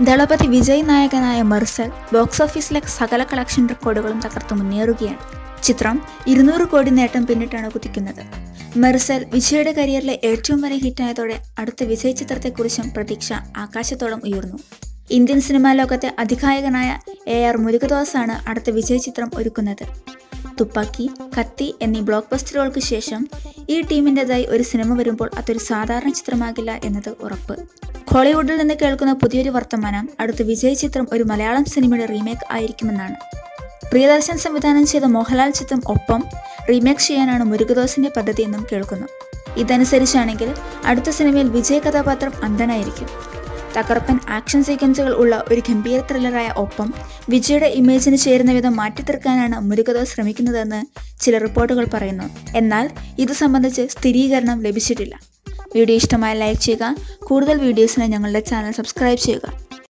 ദളപതി വിജയ് നായകനായ മെർസൽ ബോക്സ് ഓഫീസിലെ സകല കളക്ഷൻ റെക്കോർഡുകളും തകർത്ത് മുന്നേറുകയാണ്. ചിത്രം ഇരുന്നൂറ് കോടി നേട്ടം പിന്നിട്ടാണ് കുതിക്കുന്നത്. മെർസൽ വിജയുടെ കരിയറിലെ ഏറ്റവും വലിയ ഹിറ്റായതോടെ അടുത്ത വിജയ് ചിത്രത്തെക്കുറിച്ചും പ്രതീക്ഷ ആകാശത്തോളം ഉയർന്നു. ഇന്ത്യൻ സിനിമാ ലോകത്തെ അധികായകനായ എ ആർ മുരുകദോസാണ് അടുത്ത വിജയ് ചിത്രം ഒരുക്കുന്നത്. തുപ്പാക്കി കത്തി എന്നീ ബ്ലോക്ക് ബസ്റ്ററുകൾക്ക് ശേഷം ഈ ടീമിന്റെതായി ഒരു സിനിമ വരുമ്പോൾ അതൊരു സാധാരണ ചിത്രമാകില്ല എന്നത് ഉറപ്പ്. ഹോളിവുഡിൽ നിന്ന് കേൾക്കുന്ന പുതിയൊരു വർത്തമാനം അടുത്ത വിജയ് ചിത്രം ഒരു മലയാളം സിനിമയുടെ റീമേക്ക് ആയിരിക്കുമെന്നാണ്. പ്രിയദർശൻ സംവിധാനം ചെയ്ത മോഹൻലാൽ ചിത്രം ഒപ്പം റീമേക്ക് ചെയ്യാനാണ് മുരുകദോസിന്റെ പദ്ധതി എന്നും കേൾക്കുന്നു. ഇതനുസരിച്ചാണെങ്കിൽ അടുത്ത സിനിമയിൽ വിജയ് കഥാപാത്രം അന്ധനായിരിക്കും. തകർപ്പൻ ആക്ഷൻ സീക്വൻസുകൾ ഉള്ള ഒരു ഗംഭീര ത്രില്ലറായ ഒപ്പം വിജയുടെ ഇമേജിന് ചേരുന്ന വിധം മാറ്റിത്തീർക്കാനാണ് മുരുകഥ ശ്രമിക്കുന്നതെന്ന് ചില റിപ്പോർട്ടുകൾ പറയുന്നു. എന്നാൽ ഇത് സംബന്ധിച്ച് സ്ഥിരീകരണം ലഭിച്ചിട്ടില്ല. വീഡിയോ ഇഷ്ടമായ ലൈക്ക് ചെയ്യുക. കൂടുതൽ വീഡിയോസിന് ഞങ്ങളുടെ ചാനൽ സബ്സ്ക്രൈബ് ചെയ്യുക.